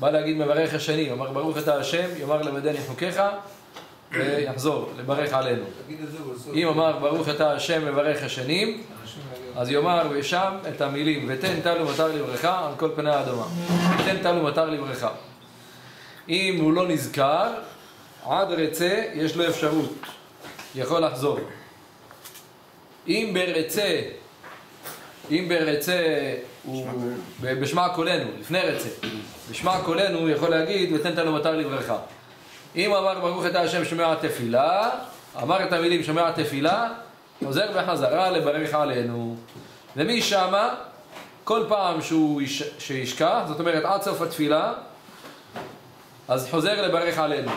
בא להגיד מברך השני, אמר ברוך אתה השם, יאמר למדני חוקיך, ויחזור, לברך עלינו. אם אמר ברוך אתה השם מברך השנים, אז יאמר ושם את המילים ותן טל ומטר לברכה על כל פני האדמה. ותן טל ומטר לברכה. אם הוא לא נזכר, עד רצה יש לו אפשרות, יכול לחזור. אם ברצה, אם ברצה הוא בשמע קולנו, לפני רצה, בשמע קולנו הוא יכול להגיד ותן טל ומטר לברכה. אם אמר ברוך אתה השם שומע תפילה, אמר את המילים שומע תפילה, חוזר בחזרה לברך עלינו. ומשמה, כל פעם שהוא יש, שישכח, זאת אומרת עד סוף התפילה, אז חוזר לברך עלינו.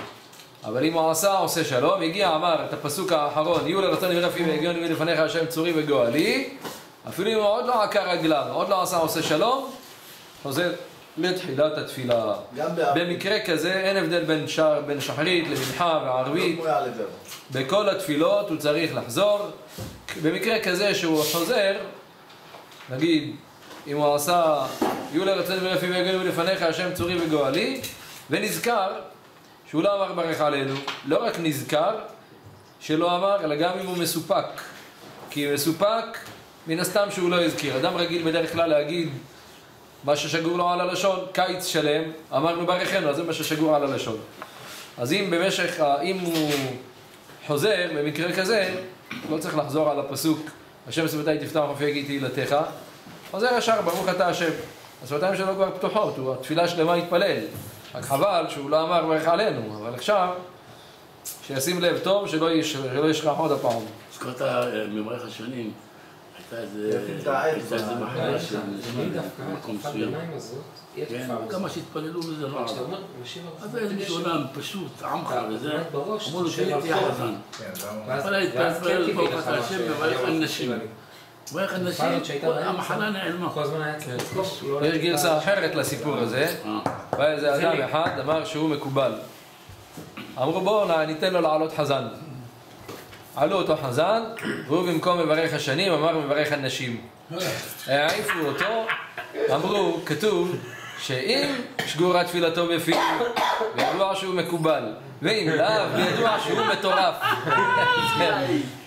אבל אם הוא עשה, עושה שלום, הגיע, אמר את הפסוק האחרון, יהיו לרצון ורפי והגיון מלפניך השם צורי וגואלי, אפילו אם הוא עוד לא עקר רגליו, עוד לא עשה, עושה שלום, חוזר לתחילת התפילה. במקרה כזה אין הבדל בין, שר, בין שחרית למנחה וערבית. בכל התפילות הוא צריך לחזור. במקרה כזה שהוא חוזר, נגיד, אם הוא עשה יהיו לרצון ורפי ויגנו לפניך השם צורי וגואלי, ונזכר שהוא לא אמר ברך עלינו, לא רק נזכר שלא אמר, אלא גם אם הוא מסופק. כי מסופק, מן הסתם שהוא לא הזכיר. אדם רגיל בדרך כלל להגיד מה ששגור לו על הלשון, קיץ שלם, אמרנו ברכנו, אז זה מה ששגור על הלשון. אז אם במשך, אם הוא חוזר, במקרה כזה, לא צריך לחזור על הפסוק, השם שפתי תפתח ופי תהילתך, חוזר ישר, ברוך אתה השם. השפתיים שלו כבר פתוחות, הוא התפילה שלמה התפלל. רק חבל שהוא לא אמר ברך עלינו, אבל עכשיו, שישים לב טוב, שלא ישכח עוד הפעם. הזכרת מברך השנים. הייתה איזה מחלה של מקום מסוים. כמה שהתפללו וזה לא עבר. אז היה איזה עולם פשוט, עמך וזה, אמרו לו תהיה חזן. אבל התפלל ברוך אתה השם מברך על נשים. מברך על נשים, המחלה נעלמה. יש גרסה אחרת לסיפור הזה. בא איזה אדם אחד, אמר שהוא מקובל. אמרו בואו ניתן לו לעלות חזן. עלו אותו חזן, והוא במקום מברך השנים אמר מברך הנשים. העיפו אותו, אמרו, כתוב שאם שגורה תפילתו בפיו, וידוע שהוא מקובל, ואם לאו, וידוע שהוא מטורף.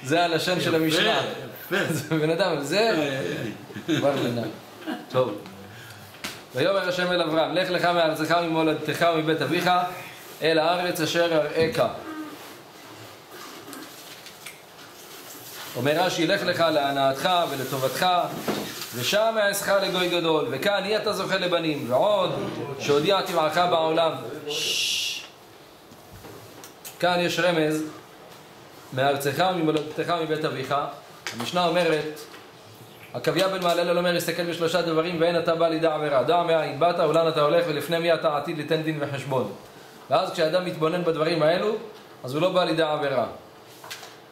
זה הלשון של המשנה. בן אדם, זה כבר בן טוב. ויאמר השם אל אברהם, לך לך מארצך וממולדתך ומבית אביך אל הארץ אשר אראך. אומר רש"י, לך לך להנאתך ולטובתך, ושם אעשך לגוי גדול, וכאן אי אתה זוכה לבנים, ועוד שהודיע טבעך בעולם. כאן יש רמז מארצך וממולדתך ומבית אביך. המשנה אומרת, עקביה בן מהללל אומר, הסתכל בשלושה דברים ואין אתה בא לידע עבירה. דע מאין באת ולאן אתה הולך ולפני מי אתה עתיד ליתן דין וחשבון. ואז כשאדם מתבונן בדברים האלו, אז הוא לא בא לידע עבירה.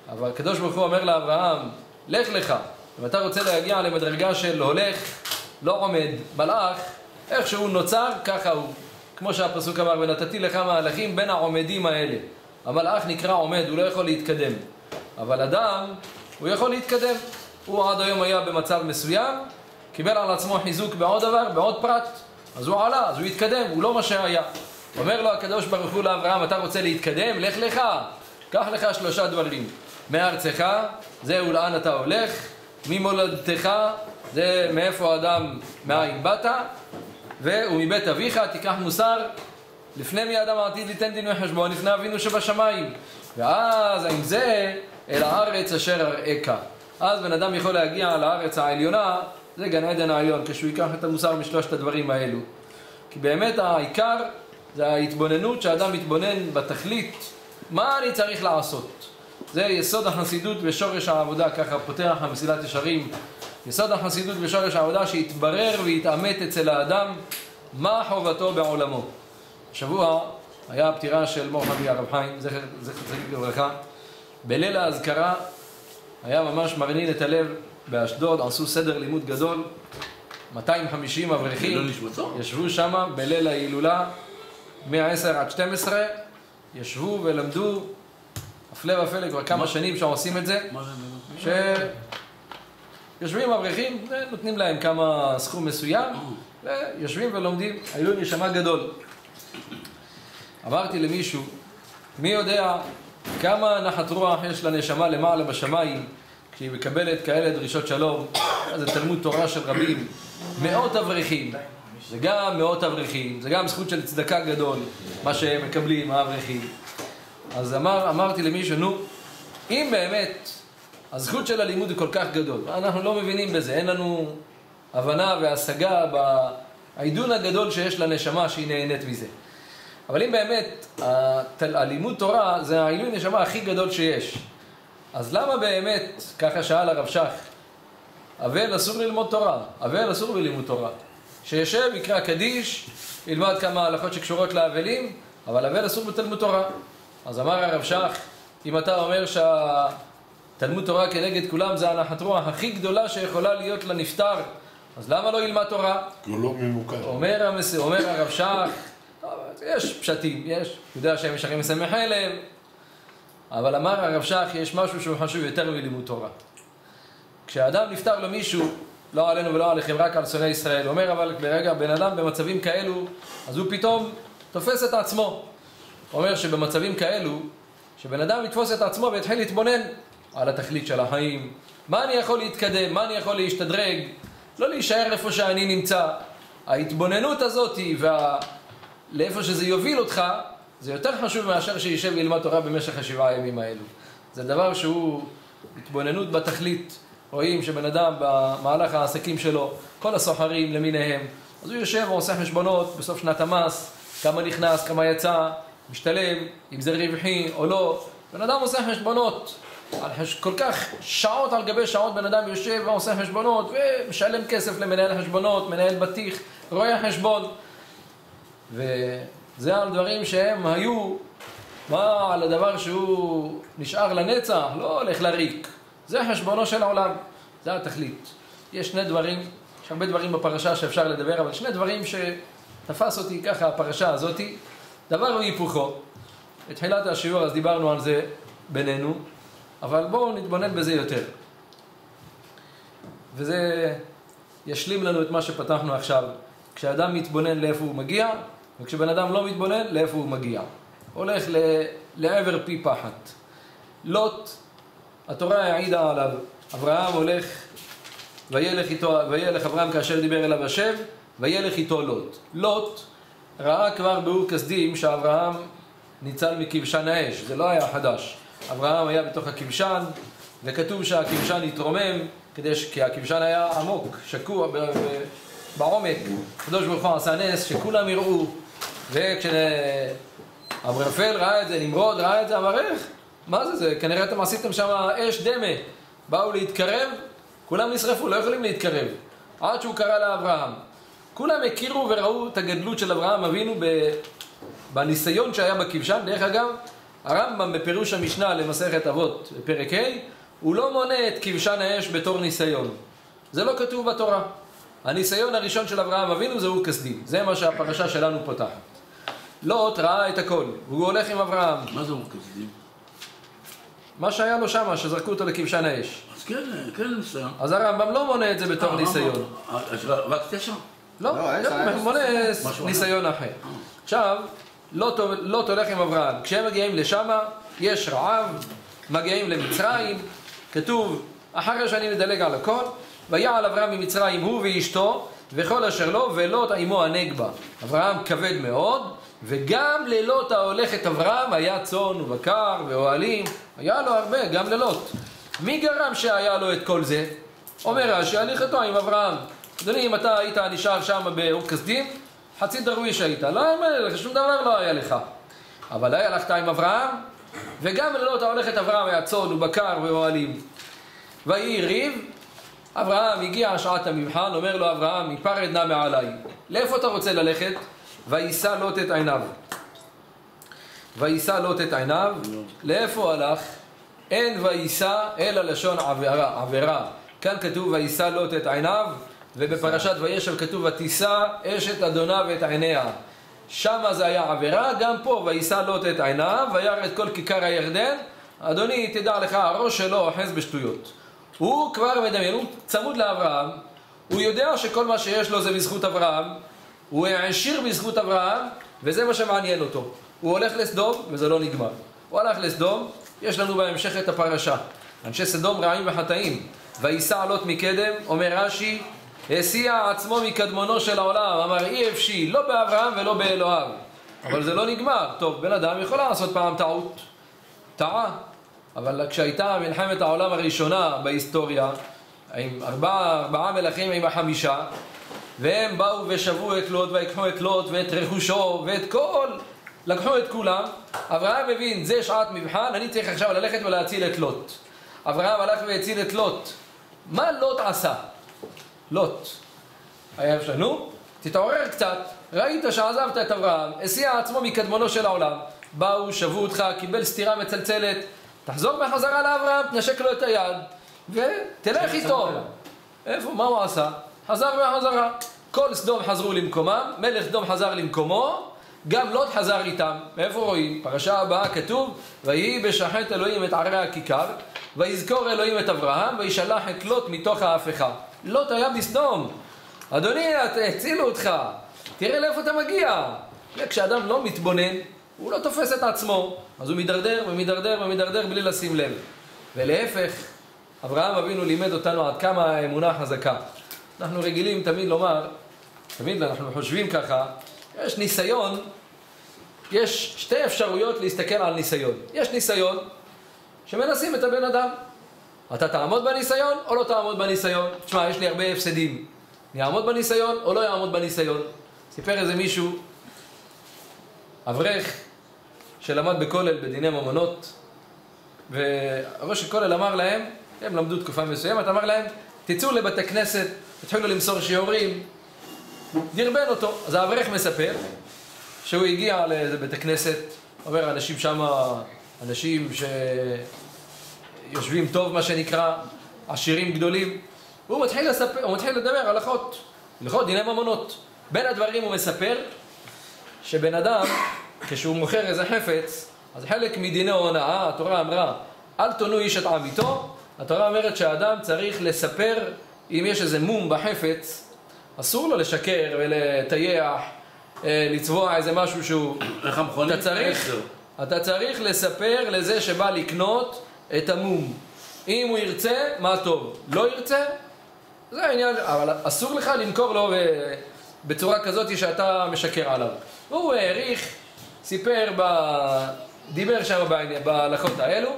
אבל הקדוש ברוך הוא אומר לאברהם, לך לך. אם אתה רוצה להגיע למדרגה של הולך, לא עומד, מלאך, איך שהוא נוצר, ככה הוא. כמו שהפסוק אמר, ונתתי לך מהלכים בין העומדים האלה. המלאך נקרא עומד, הוא לא יכול להתקדם. אבל אדם, הוא יכול להתקדם. הוא עד היום היה במצב מסוים, קיבל על עצמו חיזוק בעוד דבר, בעוד פרט, אז הוא עלה, אז הוא התקדם, הוא לא מה שהיה. אומר לו הקדוש ברוך הוא לאברהם, אתה רוצה להתקדם? לך לך, קח לך שלושה דברים. מארצך, זהו לאן אתה הולך, ממולדתך, זה מאיפה האדם, מאין באת, ומבית אביך תיקח מוסר, לפני מי האדם העתיד ליתן דין וחשבון, לפני אבינו שבשמיים. ואז עם זה, אל הארץ אשר אראך. אז בן אדם יכול להגיע לארץ העליונה, זה גן עדן העליון, כשהוא ייקח את המוסר משלושת הדברים האלו. כי באמת העיקר זה ההתבוננות שאדם מתבונן בתכלית, מה אני צריך לעשות. זה יסוד החסידות ושורש העבודה, ככה פותח המסילת ישרים. יסוד החסידות ושורש העבודה שיתברר ויתעמת אצל האדם מה חובתו בעולמו. השבוע היה הפטירה של מור חבי הרב חיים, זכר צדיק לברכה. בליל האזכרה היה ממש מרנין את הלב באשדוד, עשו סדר לימוד גדול, 250 אברכים ישבו שם בליל ההילולה מ-10 עד 12, ישבו ולמדו הפלא ופלא, כבר כמה שנים שעושים את זה. מה זה? שיושבים אברכים, נותנים להם כמה סכום מסוים, ויושבים ולומדים, היו נשמה גדול. אמרתי למישהו, מי יודע כמה נחת רוח יש לנשמה למעלה בשמיים כשהיא מקבלת כאלה דרישות שלום, זה תלמוד תורה של רבים, מאות אברכים, זה גם מאות אברכים, זה גם זכות של צדקה גדול, מה שהם מקבלים, האברכים. אז אמר, אמרתי למישהו, נו, אם באמת הזכות של הלימוד היא כל כך גדול, אנחנו לא מבינים בזה, אין לנו הבנה והשגה בעידון הגדול שיש לנשמה שהיא נהנית מזה. אבל אם באמת הלימוד תורה זה העילוי נשמה הכי גדול שיש, אז למה באמת, ככה שאל הרב שך, אבל אסור ללמוד תורה, אבל אסור בלימוד תורה. שישב, יקרא קדיש, ילמד כמה הלכות שקשורות לאבלים, אבל אבל אסור בתלמוד תורה. אז אמר הרב שך, אם אתה אומר שהתלמוד תורה כנגד כולם זה הנחת רוח הכי גדולה שיכולה להיות לנפטר, אז למה לא ילמד תורה? הוא לא ממוקד. אומר, המס... אומר הרב שך, יש פשטים, יש, יודע שהם ישרים משמחי לב, אבל אמר הרב שך, יש משהו שהוא חשוב יותר מלימוד תורה. כשאדם נפטר לו מישהו, לא עלינו ולא עליכם, רק על שונאי ישראל, אומר אבל ברגע, בן אדם במצבים כאלו, אז הוא פתאום תופס את עצמו. אומר שבמצבים כאלו, שבן אדם יתפוס את עצמו ויתחיל להתבונן על התכלית של החיים, מה אני יכול להתקדם, מה אני יכול להשתדרג, לא להישאר איפה שאני נמצא. ההתבוננות הזאת וה... לאיפה שזה יוביל אותך, זה יותר חשוב מאשר שישב וילמד תורה במשך השבעה הימים האלו. זה דבר שהוא התבוננות בתכלית. רואים שבן אדם במהלך העסקים שלו, כל הסוחרים למיניהם, אז הוא יושב ועושה חשבונות בסוף שנת המס, כמה נכנס, כמה יצא, משתלם, אם זה רווחי או לא. בן אדם עושה חשבונות. חש... כל כך שעות על גבי שעות בן אדם יושב ועושה חשבונות ומשלם כסף למנהל חשבונות, מנהל בטיח, רואה חשבון. וזה על דברים שהם היו, מה על הדבר שהוא נשאר לנצח, לא הולך לריק. זה חשבונו של העולם, זה התכלית. יש שני דברים, יש הרבה דברים בפרשה שאפשר לדבר, אבל שני דברים שתפס אותי ככה הפרשה הזאתי, דבר והיפוכו. בתחילת השיעור אז דיברנו על זה בינינו, אבל בואו נתבונן בזה יותר. וזה ישלים לנו את מה שפתחנו עכשיו. כשאדם מתבונן לאיפה הוא מגיע, וכשבן אדם לא מתבונן, לאיפה הוא מגיע? הולך ל... לעבר פי פחת. לוט, התורה העידה עליו, אברהם הולך, וילך איתו, וילך אברהם כאשר דיבר אליו השב, וילך איתו לוט. לוט ראה כבר באור כסדים שאברהם ניצל מכבשן האש, זה לא היה חדש. אברהם היה בתוך הכבשן, וכתוב שהכבשן התרומם, כדי ש... כי הכבשן היה עמוק, שקוע ב... בעומק. הקדוש ברוך הוא עשה נס שכולם יראו וכשאברפל ראה את זה, נמרוד ראה את זה, אמר איך? מה זה זה? כנראה אתם עשיתם שם אש דמה. באו להתקרב, כולם נשרפו, לא יכולים להתקרב. עד שהוא קרא לאברהם. כולם הכירו וראו את הגדלות של אברהם אבינו בניסיון שהיה בכבשן. דרך אגב, הרמב"ם בפירוש המשנה למסכת אבות, בפרק ה', הוא לא מונה את כבשן האש בתור ניסיון. זה לא כתוב בתורה. הניסיון הראשון של אברהם אבינו זה אור כסדים. זה מה שהפרשה שלנו פותחת. לוט ראה את הכל, והוא הולך עם אברהם. מה זה אור כסדים? מה שהיה לו שם, שזרקו אותו לכבשן האש. אז כן, כן ניסיון. אז הרמב"ם לא מונה את זה בתור אה, ניסיון. רק תשע? לא, הוא מונה ניסיון אחר. עכשיו, לוט הולך עם אברהם. כשהם מגיעים לשם, יש רעב, מגיעים למצרים, כתוב, אחרי שאני מדלג על הכל, ויעל אברהם ממצרים הוא ואשתו וכל אשר לו ולוט עמו הנגבה. אברהם כבד מאוד וגם ללוט ההולך את אברהם היה צאן ובקר ואוהלים, היה לו הרבה, גם ללוט. מי גרם שהיה לו את כל זה? אומר רש"י, הליכתו עם אברהם. אדוני, אם אתה היית נשאר שם באור כסדים, חצי דרוויש היית, לא היה לך, שום דבר לא היה לך. אבל הלכת עם אברהם, וגם ללוט ההולך את אברהם היה צאן ובקר ואוהלים. ויהי ריב, אברהם הגיע שעת המבחן, אומר לו אברהם, היפרד נא מעליי. לאיפה אתה רוצה ללכת? ויישא לוט את עיניו. ויישא לוט את עיניו, לאיפה הלך? אין ויישא אלא לשון עבירה, עבירה. כאן כתוב ויישא לוט את עיניו, ובפרשת וישב כתוב ותישא אשת אדוניו את עיניה. שמה זה היה עבירה, גם פה ויישא לוט את עיניו, וירא את כל כיכר הירדן. אדוני, תדע לך, הראש שלו אוחז בשטויות. הוא כבר מדמיין, הוא צמוד לאברהם, הוא יודע שכל מה שיש לו זה בזכות אברהם, הוא העשיר בזכות אברהם, וזה מה שמעניין אותו. הוא הולך לסדום, וזה לא נגמר. הוא הלך לסדום, יש לנו בהמשך את הפרשה. אנשי סדום רעים וחטאים. וייסע לוט מקדם, אומר רש"י, הסיע עצמו מקדמונו של העולם, אמר אי אפשי, לא באברהם ולא באלוהיו. אבל זה לא נגמר. טוב, בן אדם יכול לעשות פעם טעות. טעה. אבל כשהייתה מלחמת העולם הראשונה בהיסטוריה, עם ארבעה, ארבעה מלכים עם החמישה, והם באו ושבו את לוט ויקחו את לוט ואת רכושו ואת כל, לקחו את כולם. אברהם מבין, זה שעת מבחן, אני צריך עכשיו ללכת ולהציל את לוט. אברהם הלך והציל את לוט. מה לוט עשה? לוט. היה אפשר, נו, תתעורר קצת, ראית שעזבת את אברהם, הסיע עצמו מקדמונו של העולם. באו, שבו אותך, קיבל סטירה מצלצלת, תחזור בחזרה לאברהם, תנשק לו את היד, ותלך איתו. איפה, מה הוא עשה? חזר בחזרה. כל סדום חזרו למקומם, מלך סדום חזר למקומו, גם לוט חזר איתם. מאיפה רואים? פרשה הבאה כתוב, ויהי בשחט אלוהים את ערי הכיכר, ויזכור אלוהים את אברהם, וישלח את לוט מתוך ההפכה. לוט היה בסדום. אדוני, הצילו אותך. תראה לאיפה אתה מגיע. כשאדם לא מתבונן, הוא לא תופס את עצמו, אז הוא מידרדר ומידרדר ומידרדר בלי לשים לב. ולהפך, אברהם אבינו לימד אותנו עד כמה האמונה חזקה. אנחנו רגילים תמיד לומר, תמיד אנחנו חושבים ככה, יש ניסיון, יש שתי אפשרויות להסתכל על ניסיון. יש ניסיון שמנסים את הבן אדם. אתה תעמוד בניסיון או לא תעמוד בניסיון? תשמע, יש לי הרבה הפסדים. אני אעמוד בניסיון או לא אעמוד בניסיון? סיפר איזה מישהו, אברך, שלמד בכולל בדיני ממונות, וראש הכולל אמר להם, הם למדו תקופה מסוימת, אמר להם, תצאו לבתי כנסת, התחילו למסור שיעורים, דרבן אותו. אז האברך מספר שהוא הגיע לאיזה בית הכנסת, אומר, אנשים שם, אנשים שיושבים טוב, מה שנקרא, עשירים גדולים, והוא מתחיל, לספר, הוא מתחיל לדבר הלכות, הלכות דיני ממונות. בין הדברים הוא מספר שבן אדם, כשהוא מוכר איזה חפץ, אז חלק מדיני ההונאה, התורה אמרה, אל תונו איש את עמיתו, התורה אומרת שהאדם צריך לספר אם יש איזה מום בחפץ, אסור לו לשקר ולטייח, אה, לצבוע איזה משהו שהוא... איך המכונית? אתה צריך לספר לזה שבא לקנות את המום. אם הוא ירצה, מה טוב. לא ירצה, זה העניין, אבל אסור לך למכור לו בצורה כזאת שאתה משקר עליו. הוא העריך, סיפר, ב... דיבר שם בהלכות האלו,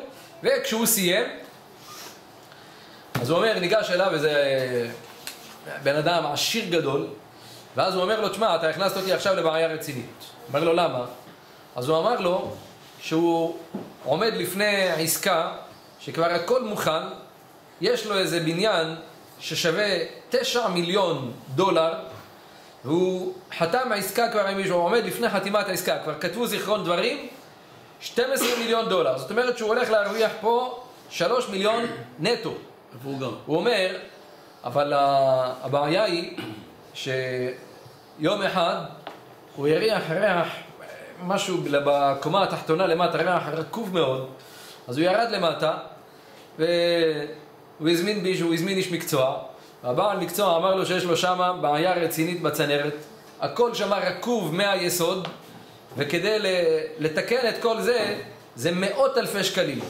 וכשהוא סיים, אז הוא אומר, ניגש אליו איזה בן אדם עשיר גדול, ואז הוא אומר לו, תשמע, אתה הכנסת אותי עכשיו לבעיה רצינית. אומר לו, למה? אז הוא אמר לו שהוא עומד לפני עסקה שכבר הכל מוכן, יש לו איזה בניין ששווה תשע מיליון דולר, והוא חתם העסקה כבר עם מישהו, עומד לפני חתימת העסקה, כבר כתבו זיכרון דברים, 12 מיליון דולר. זאת אומרת שהוא הולך להרוויח פה 3 מיליון נטו. איפה הוא גר? הוא אומר, אבל הבעיה היא שיום אחד הוא הריח ריח, משהו בקומה התחתונה למטה, ריח רקוב מאוד, אז הוא ירד למטה והוא הזמין מישהו, הוא הזמין איש מקצוע, והבעל מקצוע אמר לו שיש לו שם בעיה רצינית בצנרת, הכל שם רקוב מהיסוד, וכדי לתקן את כל זה, זה מאות אלפי שקלים.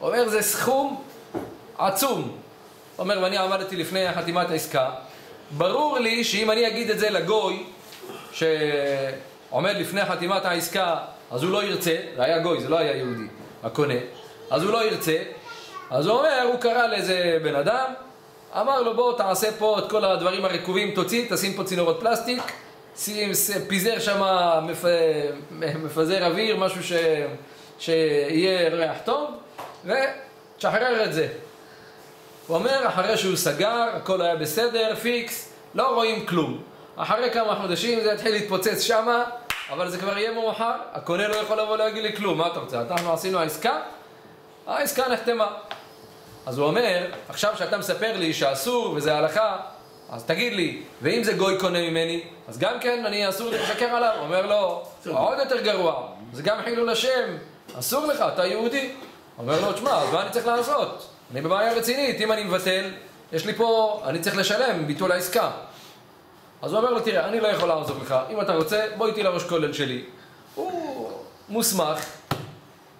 אומר, זה סכום עצום. אומר, ואני עמדתי לפני חתימת העסקה, ברור לי שאם אני אגיד את זה לגוי שעומד לפני חתימת העסקה, אז הוא לא ירצה, זה היה גוי, זה לא היה יהודי, הקונה, אז הוא לא ירצה, אז הוא אומר, הוא קרא לאיזה בן אדם, אמר לו בוא תעשה פה את כל הדברים הרקובים, תוציא, תשים פה צינורות פלסטיק, שים, פיזר שם מפ... מפזר אוויר, משהו ש... שיהיה ריח טוב, ותשחרר את זה. הוא אומר, אחרי שהוא סגר, הכל היה בסדר, פיקס, לא רואים כלום. אחרי כמה חודשים זה יתחיל להתפוצץ שמה, אבל זה כבר יהיה מאוחר, הקונה לא יכול לבוא להגיד לי כלום, מה אתה רוצה? אנחנו עשינו העסקה, העסקה נחתמה. אז הוא אומר, עכשיו שאתה מספר לי שאסור וזה הלכה, אז תגיד לי, ואם זה גוי קונה ממני, אז גם כן אני אסור לי לשקר עליו? הוא אומר לו, לא, עוד יותר גרוע, זה גם חילול השם, אסור לך, אתה יהודי. אומר לו, תשמע, אז מה אני צריך לעשות? אני בבעיה רצינית, אם אני מבטל, יש לי פה, אני צריך לשלם ביטול העסקה. אז הוא אומר לו, תראה, אני לא יכול לעזור לך, אם אתה רוצה, בוא איתי לראש כולל שלי. הוא מוסמך,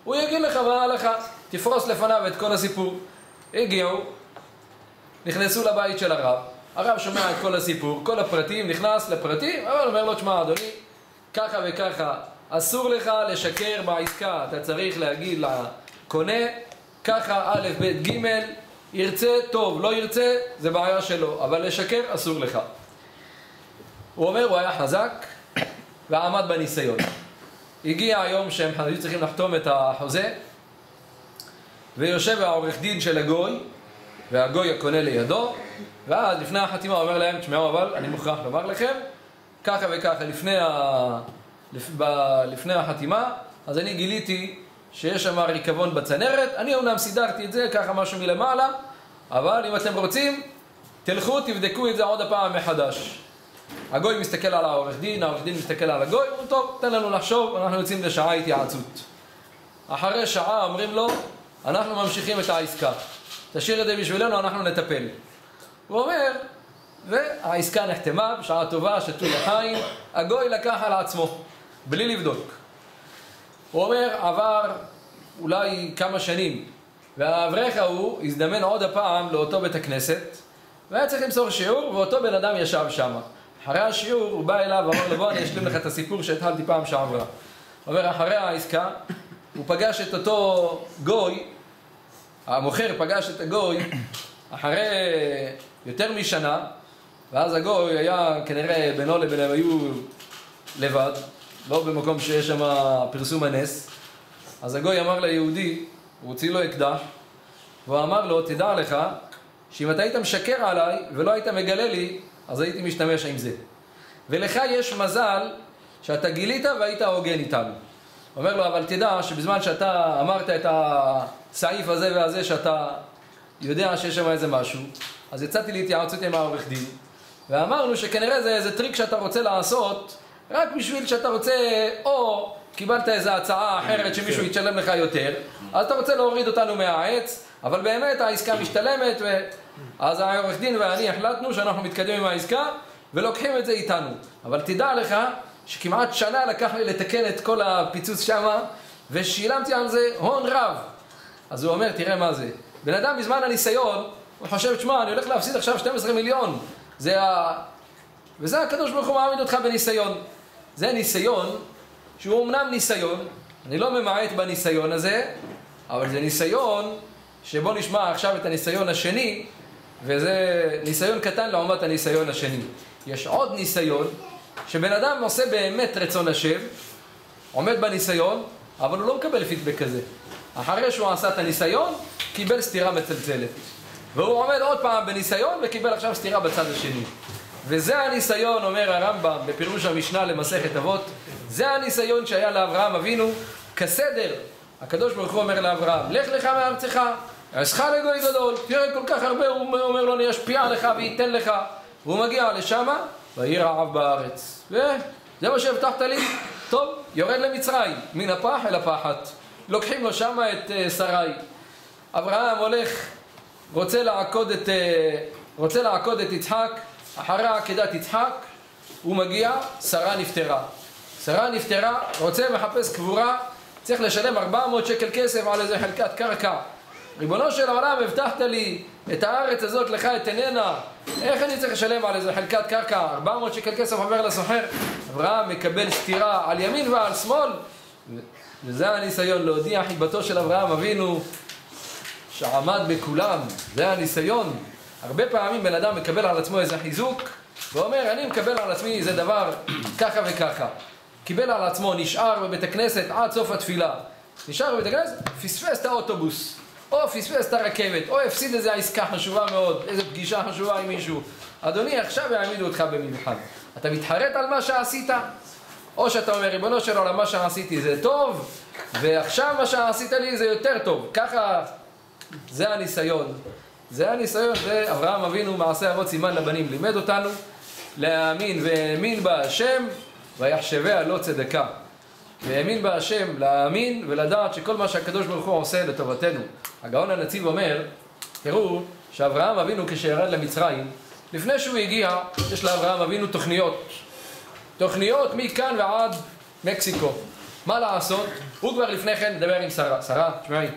הוא יגיד לך מה ההלכה, תפרוס לפניו את כל הסיפור. הגיעו, נכנסו לבית של הרב, הרב שומע את כל הסיפור, כל הפרטים, נכנס לפרטים, אבל אומר לו, תשמע אדוני, ככה וככה, אסור לך לשקר בעסקה, אתה צריך להגיד לקונה, ככה א', ב', ג', ירצה, טוב, לא ירצה, זה בעיה שלו, אבל לשקר אסור לך. הוא אומר, הוא היה חזק ועמד בניסיון. הגיע היום שהם היו צריכים לחתום את החוזה, ויושב העורך דין של הגוי, והגוי הקונה לידו, ואז לפני החתימה אומר להם, תשמעו אבל, אני מוכרח לומר לכם, ככה וככה, לפני, ה... לפ... ב... לפני החתימה, אז אני גיליתי שיש שם ריקבון בצנרת, אני אומנם סידרתי את זה, ככה משהו מלמעלה, אבל אם אתם רוצים, תלכו, תבדקו את זה עוד הפעם מחדש. הגוי מסתכל על העורך דין, העורך דין מסתכל על הגוי, אומרים, טוב, תן לנו לחשוב, אנחנו יוצאים לשעה התייעצות. אחרי שעה אומרים לו, אנחנו ממשיכים את העסקה. תשאיר את זה בשבילנו, אנחנו נטפל. הוא אומר, והעסקה נחתמה, בשעה טובה, שתו לחיים, הגוי לקח על עצמו, בלי לבדוק. הוא אומר, עבר אולי כמה שנים, והאברך ההוא הזדמן עוד הפעם לאותו בית הכנסת, והיה צריך למסור שיעור, ואותו בן אדם ישב שם. אחרי השיעור הוא בא אליו ואמר לו, בוא אני אשלים לך את הסיפור שהתחלתי פעם שעברה. אומר, אחרי העסקה, הוא פגש את אותו גוי, המוכר פגש את הגוי אחרי יותר משנה, ואז הגוי היה כנראה בינו לביניהם היו לבד, לא במקום שיש שם פרסום הנס. אז הגוי אמר ליהודי, הוא הוציא לו אקדח, והוא אמר לו, תדע לך, שאם אתה היית משקר עליי ולא היית מגלה לי, אז הייתי משתמש עם זה. ולך יש מזל שאתה גילית והיית הוגן איתנו. אומר לו, אבל תדע שבזמן שאתה אמרת את הסעיף הזה והזה, שאתה יודע שיש שם איזה משהו, אז יצאתי להתייעצות עם העורך דין, ואמרנו שכנראה זה איזה טריק שאתה רוצה לעשות, רק בשביל שאתה רוצה, או קיבלת איזו הצעה אחרת שמישהו כן. ישלם לך יותר, אז אתה רוצה להוריד אותנו מהעץ, אבל באמת העסקה משתלמת, ו... אז העורך דין ואני החלטנו שאנחנו מתקדמים עם העסקה ולוקחים את זה איתנו. אבל תדע לך שכמעט שנה לקח לי לתקן את כל הפיצוץ שמה, ושילמתי על זה הון רב. אז הוא אומר, תראה מה זה. בן אדם בזמן הניסיון, הוא חושב, שמע, אני הולך להפסיד עכשיו 12 מיליון. זה ה... וזה הקדוש ברוך הוא מעמיד אותך בניסיון. זה ניסיון שהוא אמנם ניסיון, אני לא ממעט בניסיון הזה, אבל זה ניסיון שבוא נשמע עכשיו את הניסיון השני, וזה ניסיון קטן לעומת הניסיון השני. יש עוד ניסיון, שבן אדם עושה באמת רצון השם, עומד בניסיון, אבל הוא לא מקבל פידבק כזה. אחרי שהוא עשה את הניסיון, קיבל סטירה מצלצלת. והוא עומד עוד פעם בניסיון וקיבל עכשיו סטירה בצד השני. וזה הניסיון, אומר הרמב"ם בפירוש המשנה למסכת אבות, זה הניסיון שהיה לאברהם אבינו כסדר. הקדוש ברוך הוא אומר לאברהם, לך לך מארצך, אעשך לגוי גדול, תראה כל כך הרבה, הוא אומר לו, אני אשפיע לך וייתן לך. והוא מגיע לשמה, ויהי רעב בארץ. וזה מה שהבטחת לי, טוב, יורד למצרים, מן הפח אל הפחת. לוקחים לו שמה את uh, שרי. אברהם הולך, רוצה לעקוד את, uh, רוצה לעקוד את יצחק, אחרי עקדת יצחק, הוא מגיע, שרה נפטרה. שרה נפטרה, רוצה מחפש קבורה, צריך לשלם 400 שקל כסף על איזה חלקת קרקע. ריבונו של העולם, הבטחת לי את הארץ הזאת, לך אתננה. איך אני צריך לשלם על איזה חלקת קרקע? 400 שקל כסף עובר לסוחר. אברהם מקבל סטירה על ימין ועל שמאל. וזה הניסיון להודיע חיבתו של אברהם אבינו שעמד בכולם. זה הניסיון. הרבה פעמים בן אדם מקבל על עצמו איזה חיזוק ואומר, אני מקבל על עצמי איזה דבר ככה וככה. קיבל על עצמו, נשאר בבית הכנסת עד סוף התפילה. נשאר בבית הכנסת, פספס את האוטובוס. או פספס את הרכבת, או הפסיד איזו עסקה חשובה מאוד, איזו פגישה חשובה עם מישהו. אדוני, עכשיו יעמידו אותך במבחן. אתה מתחרט על מה שעשית? או שאתה אומר, ריבונו של עולם, מה שעשיתי זה טוב, ועכשיו מה שעשית לי זה יותר טוב. ככה, זה הניסיון. זה הניסיון, זה אברהם אבינו, מעשה אבות סימן לבנים, לימד אותנו להאמין והאמין בה השם, ויחשביה לא צדקה. והאמין בהשם, להאמין ולדעת שכל מה שהקדוש ברוך הוא עושה לטובתנו. הגאון הנציב אומר, תראו שאברהם אבינו כשירד למצרים, לפני שהוא הגיע, יש לאברהם אבינו תוכניות. תוכניות מכאן ועד מקסיקו. מה לעשות? הוא כבר לפני כן מדבר עם שרה. שרה, תשמעי,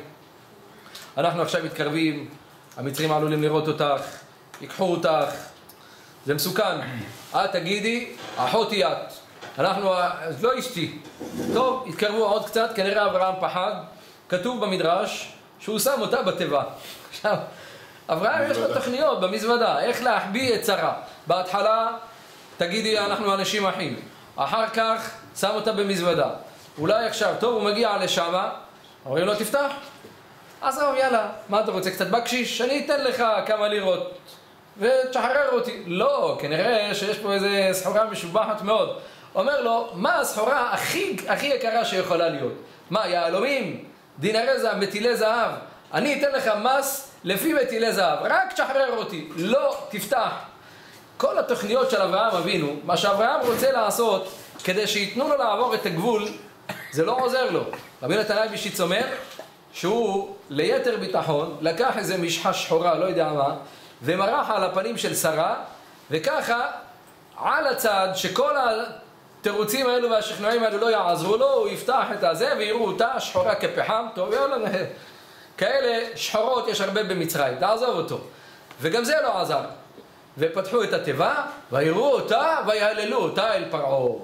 אנחנו עכשיו מתקרבים, המצרים עלולים לראות אותך, ייקחו אותך, זה מסוכן. את תגידי, אחותי את. אנחנו, לא אשתי. טוב, התקרבו עוד קצת, כנראה אברהם פחד. כתוב במדרש שהוא שם אותה בתיבה. עכשיו, אברהם יש לו תוכניות במזוודה, איך להחביא את שרה. בהתחלה, תגידי, אנחנו אנשים אחים. אחר כך, שם אותה במזוודה. אולי עכשיו, טוב, הוא מגיע לשמה, אומרים לו, תפתח. אז הוא, יאללה, מה אתה רוצה, קצת בקשיש? אני אתן לך כמה לירות. ותשחרר אותי. לא, כנראה שיש פה איזה סחורה משובחת מאוד. אומר לו, מה הסחורה הכי, הכי יקרה שיכולה להיות? מה, יהלומים? דינרי זהב, מטילי זהב? אני אתן לך מס לפי מטילי זהב, רק תשחרר אותי. לא, תפתח. כל התוכניות של אברהם אבינו, מה שאברהם רוצה לעשות כדי שייתנו לו לעבור את הגבול, זה לא עוזר לו. רבי נתנאי בישיץ אומר שהוא ליתר ביטחון לקח איזה משחה שחורה, לא יודע מה, ומרח על הפנים של שרה, וככה על הצד שכל התירוצים האלו והשכנועים האלו לא יעזרו לו, הוא יפתח את הזה ויראו אותה שחורה כפחם, טוב יאללה, כאלה שחורות יש הרבה במצרים, תעזוב אותו. וגם זה לא עזר. ופתחו את התיבה, ויראו אותה ויהללו אותה אל פרעה.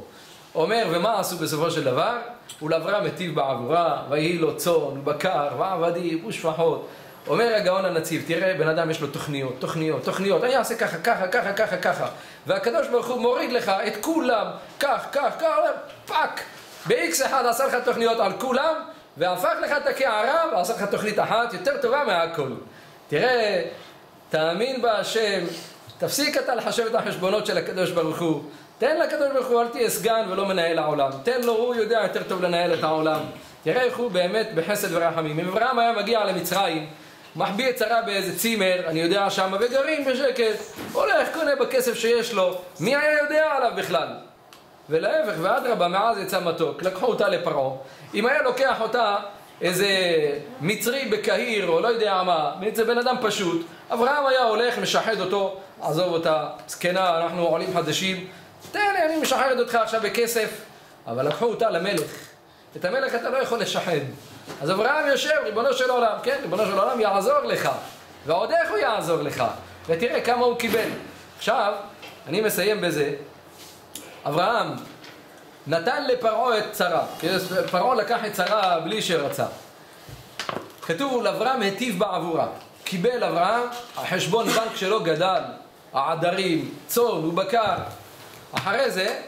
אומר, ומה עשו בסופו של דבר? ולאברהם היטיב בעבורה, ויהי לו צאן ובקר ועבדים ושפחות. אומר הגאון הנציב, תראה, בן אדם יש לו תוכניות, תוכניות, תוכניות, אני אעשה ככה, ככה, ככה, ככה, ככה. והקדוש ברוך הוא מוריד לך את כולם, כך, כך, כך, פאק. ב-X אחד עשה לך תוכניות על כולם, והפך לך את הקערה ועשה לך תוכנית אחת יותר טובה מהכל. תראה, תאמין בהשם, תפסיק אתה לחשב את החשבונות של הקדוש ברוך הוא. תן לקדוש ברוך הוא, אל תהיה סגן ולא מנהל העולם. תן לו, הוא יודע יותר טוב לנהל את העולם. תראה איך הוא באמת בחסד ורחמים. אם אברהם היה מגיע למצרים, מחביא את שרה באיזה צימר, אני יודע שמה, וגרים בשקט, הולך, קונה בכסף שיש לו, מי היה יודע עליו בכלל? ולהפך, ואדרבה, מעז יצא מתוק, לקחו אותה לפרעה. אם היה לוקח אותה איזה מצרי בקהיר, או לא יודע מה, זה בן אדם פשוט, אברהם היה הולך, משחד אותו, עזוב אותה, זקנה, אנחנו עולים חדשים, תן לי, אני משחררת אותך עכשיו בכסף. אבל לקחו אותה למלך. את המלך אתה לא יכול לשחד. אז אברהם יושב, ריבונו של עולם, כן, ריבונו של עולם יעזור לך. ועוד איך הוא יעזור לך. ותראה כמה הוא קיבל. עכשיו, אני מסיים בזה. אברהם נתן לפרעה את צרה. פרעה לקח את צרה בלי שרצה. כתוב, לאברהם היטיב בעבורה. קיבל אברהם, החשבון בנק שלו גדל, העדרים, צאן ובקר. אחרי זה,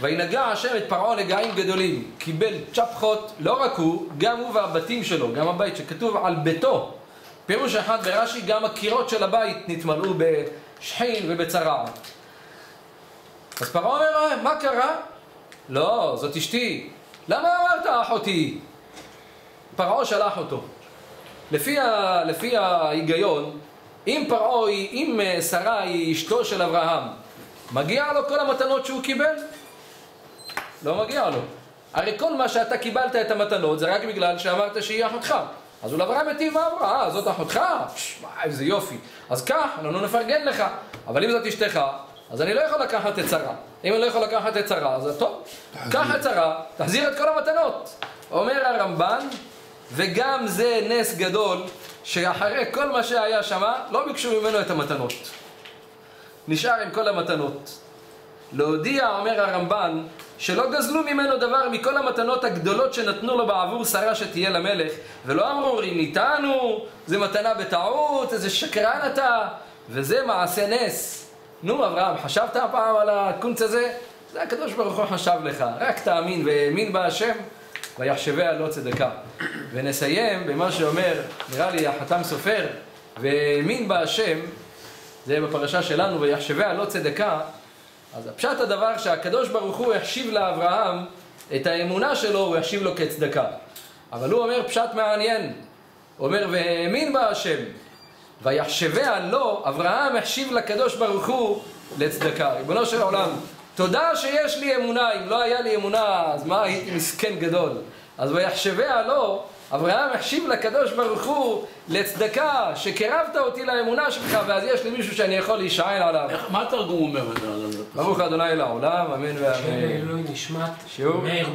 וינגע השם את פרעה נגעים גדולים. קיבל צ'פחות, לא רק הוא, גם הוא והבתים שלו, גם הבית שכתוב על ביתו. פירוש אחד ברש"י, גם הקירות של הבית נתמלאו בשחין ובצרעת. אז פרעה אומר, מה קרה? לא, זאת אשתי. למה אמרת אחותי? פרעה שלח אותו. לפי, ה, לפי ההיגיון, אם פרעה, אם שרה היא אשתו של אברהם, מגיע לו כל המתנות שהוא קיבל? לא מגיע לו. הרי כל מה שאתה קיבלת את המתנות זה רק בגלל שאמרת שהיא אחותך. אז הוא אברהם היטיב ואמרה, אה, זאת אחותך? שמע, איזה יופי. אז קח, אנחנו נפרגן לך. אבל אם זאת אשתך, אז אני לא יכול לקחת את שרה. אם אני לא יכול לקחת את שרה, אז טוב, קח את שרה, תחזיר את כל המתנות. אומר הרמב"ן, וגם זה נס גדול, שאחרי כל מה שהיה שמה, לא ביקשו ממנו את המתנות. נשאר עם כל המתנות. להודיע, אומר הרמב"ן, שלא גזלו ממנו דבר מכל המתנות הגדולות שנתנו לו בעבור שרה שתהיה למלך, ולא אמרו, ניתנו, זה מתנה בטעות, איזה שקרן אתה, וזה מעשה נס. נו, אברהם, חשבת הפעם על הקונץ הזה? זה הקדוש ברוך הוא חשב לך, רק תאמין והאמין בהשם, ויחשביה לא צדקה. ונסיים במה שאומר, נראה לי החתם סופר, והאמין בהשם, זה בפרשה שלנו, ויחשביה לא צדקה, אז הפשט הדבר שהקדוש ברוך הוא החשיב לאברהם את האמונה שלו, הוא החשיב לו כצדקה. אבל הוא אומר פשט מעניין, הוא אומר והאמין בהשם, ויחשביה לו, אברהם החשיב לקדוש ברוך הוא לצדקה. ריבונו של עולם, תודה שיש לי אמונה, אם לא היה לי אמונה, אז מה הייתי מסכן גדול. אז ויחשביה לו, אברהם החשיב לקדוש ברוך הוא לצדקה, שקרבת אותי לאמונה שלך, ואז יש לי מישהו שאני יכול להישען עליו. מה התרגום אומר? ברוך אדוני לעולם, אמן ואמן. לעילוי נשמת מאיר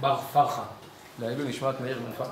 בר פרחה. לעילוי נשמת מאיר בר פרחה.